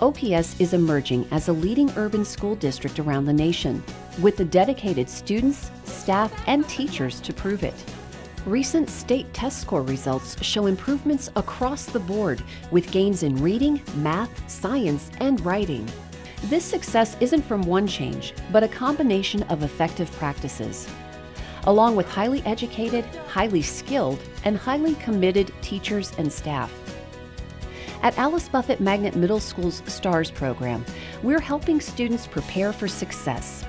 OPS is emerging as a leading urban school district around the nation, with the dedicated students, staff, and teachers to prove it. Recent state test score results show improvements across the board with gains in reading, math, science, and writing. This success isn't from one change, but a combination of effective practices. Along with highly educated, highly skilled, and highly committed teachers and staff. At Alice Buffett Magnet Middle School's STARS program, we're helping students prepare for success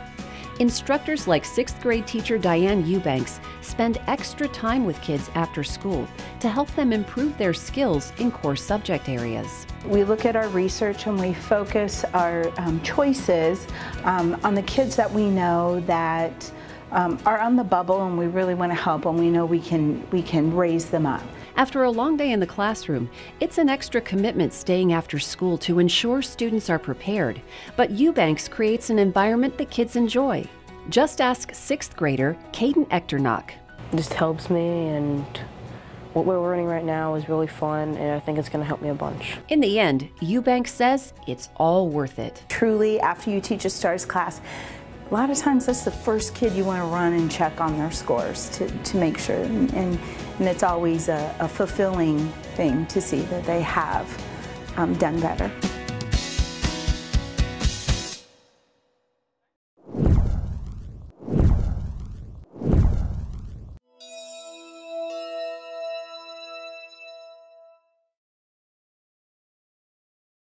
Instructors like sixth grade teacher Diane Eubanks spend extra time with kids after school to help them improve their skills in core subject areas. We look at our research and we focus our um, choices um, on the kids that we know that um, are on the bubble and we really want to help and we know we can, we can raise them up. After a long day in the classroom, it's an extra commitment staying after school to ensure students are prepared. But Eubanks creates an environment that kids enjoy. Just ask sixth grader Caden Echternock. It just helps me and what we're learning right now is really fun and I think it's going to help me a bunch. In the end, Eubanks says it's all worth it. Truly, after you teach a STARS class, a lot of times that's the first kid you want to run and check on their scores to, to make sure. And, and, it's always a, a, fulfilling thing to see that they have um, done better.